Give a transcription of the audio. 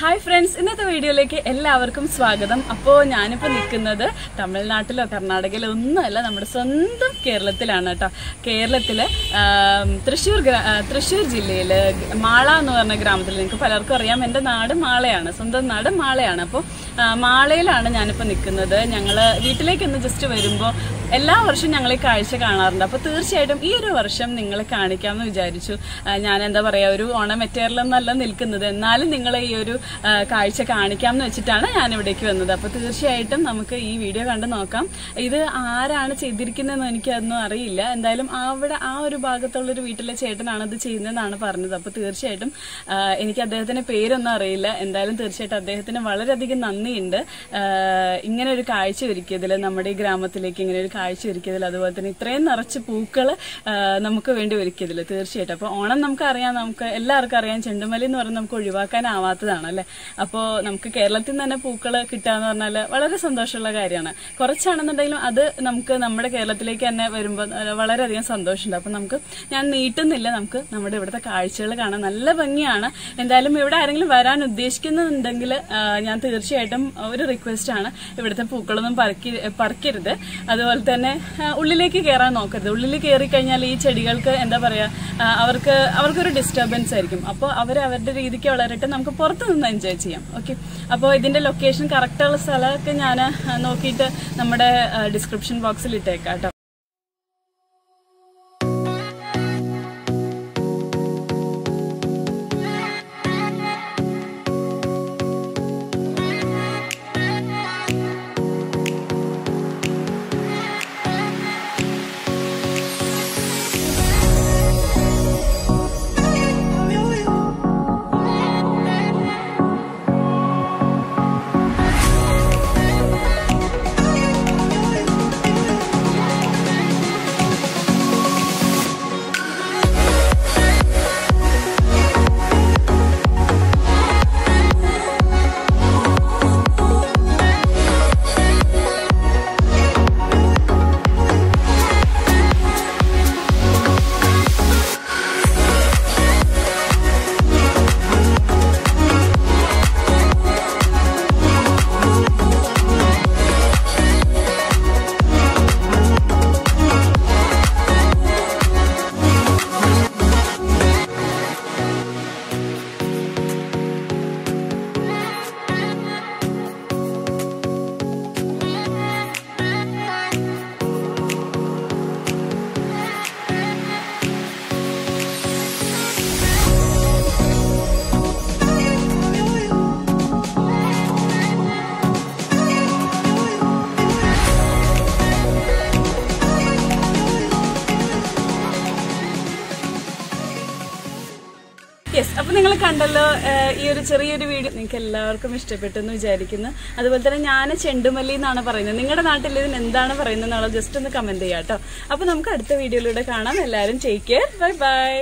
Hi friends ഇന്നത്തെ വീഡിയോയിലേക്ക് എല്ലാവർക്കും സ്വാഗതം. അപ്പോൾ ഞാനിപ്പോൾ നിൽക്കുന്നത് തമിഴ്നാട്ടിലോ കർണാടകയിലോ ഒന്നുമല്ല നമ്മുടെ സ്വന്തം കേരളത്തിലാണ് കേട്ടോ. കേരളത്തിൽ തൃശ്ശൂർ തൃശ്ശൂർ ജില്ലയിൽ മാള എന്ന് പറഞ്ഞ ഗ്രാമത്തിൽ നിങ്ങൾക്ക് പലർക്കും അറിയാം. എന്റെ നാട് മാളയാണ് സ്വന്തം നാട് മാളയാണ്. അപ്പോൾ മാളയിലാണ് ഞാനിപ്പോൾ നിൽക്കുന്നത്. ഞങ്ങൾ വീട്ടിലേക്കൊന്ന് ജസ്റ്റ് വരുമ്പോൾ എല്ലാ വർഷവും ഞങ്ങൾ ഈ കാഴ്ച കാണാറുണ്ട്. അപ്പോൾ തീർച്ചയായിട്ടും ഈ ഒരു വർഷം നിങ്ങളെ കാണിക്കാമെന്ന് വിചാരിച്ചു. ഞാൻ എന്താ പറയുക ഒരു ഓണം മെറ്റീരിയലൊന്നല്ല നിൽക്കുന്നത്. എന്നാലും നിങ്ങളെ ഈ ഒരു ആ, കാണിക്കാം എന്ന് വെച്ചിട്ടാണ് ഞാൻ ഇവിടേക്ക് വന്നത്. അപ്പോൾ തീർച്ചയായിട്ടും നമുക്ക് ഈ വീഡിയോ കണ്ട് നോക്കാം. ഇത് ആരാണ് ചെയ്തിരിക്കുന്നതെന്ന് എനിക്കതൊന്നും അറിയില്ല. എന്തായാലും അവിടെ ആ ഒരു ഭാഗത്തുള്ള ഒരു വീട്ടിലെ ചേട്ടനാണ് ഇത് ചെയ്യുന്നതെന്നാണ് പറഞ്ഞത്. അപ്പോൾ തീർച്ചയായിട്ടും എനിക്ക് അദ്ദേഹത്തിന്റെ പേരൊന്നും അറിയില്ല. എന്തായാലും തീർച്ചയായിട്ടും അദ്ദേഹത്തിന് വളരെയധികം നന്ദിയുണ്ട്. ഇങ്ങനെ ഒരു കാഴ്ച ഒരുക്കിയതിൽ നമ്മുടെ ഈ ഗ്രാമത്തിലേക്ക് ഇങ്ങനെ ഒരു കാഴ്ച ഒരുക്കിയതിൽ അതുപോലെ തന്നെ ഇത്രയും നിറച്ച് പൂക്കൾ നമുക്ക് വേണ്ടി ഒരുക്കിയതിൽ തീർച്ചയായിട്ടും. അപ്പോൾ ഓണം നമുക്കറിയാം നമുക്ക് എല്ലാവർക്കും അറിയാം. ചെണ്ടുമല്ലി എന്ന് പറയുന്നത് നമുക്ക് ഒഴിവാക്കാനാവാത്തതാണ് അല്ലേ? അപ്പോൾ നമുക്ക് കേരളത്തിൽ നിന്ന് തന്നെ പൂക്കൾ കിട്ടുക എന്ന് പറഞ്ഞാൽ വളരെ സന്തോഷമുള്ള കാര്യമാണ്. കുറച്ചാണെന്നുണ്ടെങ്കിലും അത് നമുക്ക് നമ്മുടെ കേരളത്തിലേക്ക് തന്നെ വരുമ്പോൾ വളരെയധികം സന്തോഷമുണ്ട്. അപ്പം നമുക്ക് ഞാൻ നീട്ടുന്നില്ല. നമുക്ക് നമ്മുടെ ഇവിടുത്തെ കാഴ്ചകൾ കാണാൻ നല്ല ഭംഗിയാണ്. എന്തായാലും ഇവിടെ ആരെങ്കിലും വരാൻ ഉദ്ദേശിക്കുന്നുണ്ടെങ്കിൽ ഞാൻ തീർച്ചയായിട്ടും ഒരു റിക്വസ്റ്റ് ആണ് ഇവിടുത്തെ പൂക്കളൊന്നും പറക്കി പറിക്കരുത്. അതുപോലെ തന്നെ ഉള്ളിലേക്ക് കയറാൻ നോക്കരുത്. ഉള്ളിൽ കയറി കഴിഞ്ഞാൽ ഈ ചെടികൾക്ക് എന്താ പറയാ അവർക്ക് അവർക്കൊരു ഡിസ്റ്റർബൻസ് ആയിരിക്കും. അപ്പോൾ അവർ അവരുടെ രീതിക്ക് വളരട്ടെ നമുക്ക് പുറത്തു നിന്ന് എൻജോയ് ചെയ്യാം. ഓക്കെ അപ്പോൾ ഇതിന്റെ ലൊക്കേഷൻ കറക്റ്റുള്ള സ്ഥലമൊക്കെ ഞാൻ നോക്കിയിട്ട് നമ്മുടെ ഡിസ്ക്രിപ്ഷൻ ബോക്സിൽ ഇട്ടേക്കാം കേട്ടോ. യെസ് അപ്പൊ നിങ്ങൾ കണ്ടല്ലോ ഈ ഒരു ചെറിയൊരു വീഡിയോ നിങ്ങൾക്ക് എല്ലാവർക്കും ഇഷ്ടപ്പെട്ടു എന്ന് വിചാരിക്കുന്നു. അതുപോലെ തന്നെ ഞാൻ ചെണ്ടുമല്ലി എന്നാണ് പറയുന്നത്. നിങ്ങളുടെ നാട്ടിൽ ഇതിന് എന്താണ് പറയുന്നത് ജസ്റ്റ് ഒന്ന് കമന്റ് ചെയ്യാം കേട്ടോ അപ്പൊ നമുക്ക് അടുത്ത വീഡിയോയിലൂടെ കാണാം. എല്ലാവരും ടേക്ക് കെയർ ബൈ ബൈ